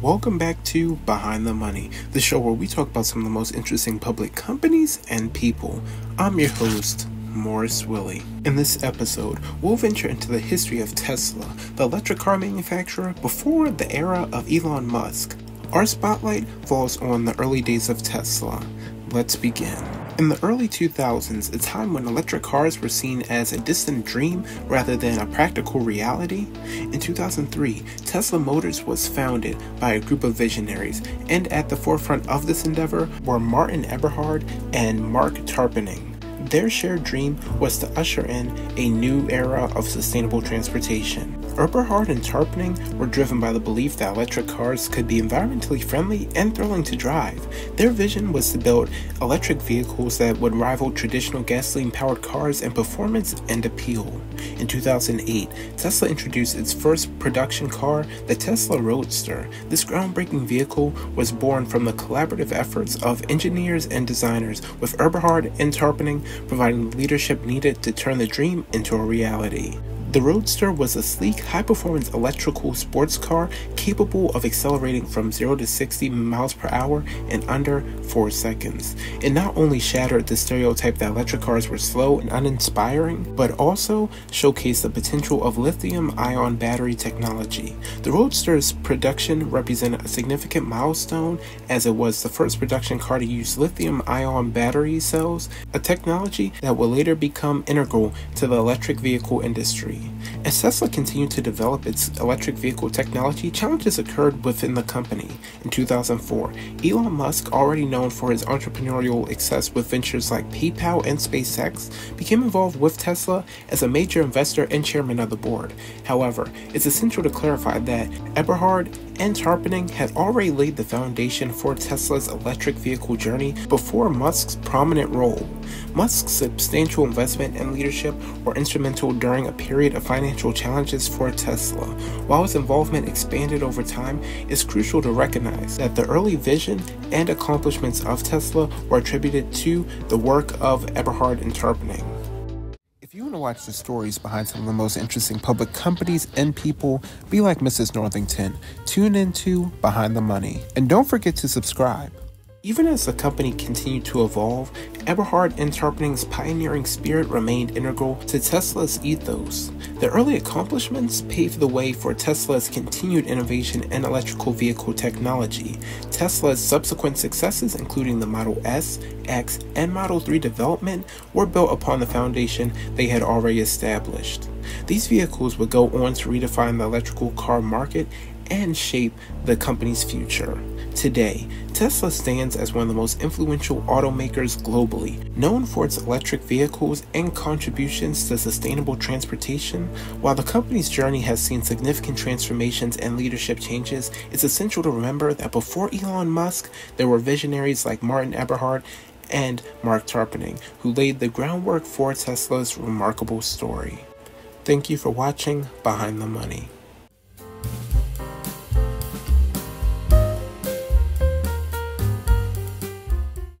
Welcome back to Behind the Money, the show where we talk about some of the most interesting public companies and people. I'm your host, Morris Willie. In this episode, we'll venture into the history of Tesla, the electric car manufacturer before the era of Elon Musk. Our spotlight falls on the early days of Tesla. Let's begin. In the early 2000s, a time when electric cars were seen as a distant dream rather than a practical reality, in 2003, Tesla Motors was founded by a group of visionaries, and at the forefront of this endeavor were Martin Eberhard and Marc Tarpenning. Their shared dream was to usher in a new era of sustainable transportation. Eberhard and Tarpenning were driven by the belief that electric cars could be environmentally friendly and thrilling to drive. Their vision was to build electric vehicles that would rival traditional gasoline powered cars in performance and appeal. In 2008, Tesla introduced its first production car, the Tesla Roadster. This groundbreaking vehicle was born from the collaborative efforts of engineers and designers, with Eberhard and Tarpenning providing the leadership needed to turn the dream into a reality. The Roadster was a sleek, high performance electrical sports car capable of accelerating from 0 to 60 miles per hour in under 4 seconds. It not only shattered the stereotype that electric cars were slow and uninspiring, but also showcased the potential of lithium ion battery technology. The Roadster's production represented a significant milestone as it was the first production car to use lithium ion battery cells, a technology that would later become integral to the electric vehicle industry. As Tesla continued to develop its electric vehicle technology, challenges occurred within the company. In 2004, Elon Musk, already known for his entrepreneurial success with ventures like PayPal and SpaceX, became involved with Tesla as a major investor and chairman of the board. However, it's essential to clarify that Eberhard and Tarpenning had already laid the foundation for Tesla's electric vehicle journey before Musk's prominent role. Musk's substantial investment and leadership were instrumental during a period of financial challenges for Tesla. While his involvement expanded over time, it's crucial to recognize that the early vision and accomplishments of Tesla were attributed to the work of Eberhard and. If you want to watch the stories behind some of the most interesting public companies and people, be like Mrs. Northington. Tune into Behind the Money. And don't forget to subscribe. Even as the company continued to evolve, Eberhard and Tarpenning's pioneering spirit remained integral to Tesla's ethos. The early accomplishments paved the way for Tesla's continued innovation in electrical vehicle technology. Tesla's subsequent successes, including the Model S, X, and Model 3 development, were built upon the foundation they had already established. These vehicles would go on to redefine the electrical car market and shape the company's future. Today, Tesla stands as one of the most influential automakers globally, known for its electric vehicles and contributions to sustainable transportation. While the company's journey has seen significant transformations and leadership changes, it's essential to remember that before Elon Musk, there were visionaries like Martin Eberhard and Marc Tarpenning, who laid the groundwork for Tesla's remarkable story. Thank you for watching Behind the Money.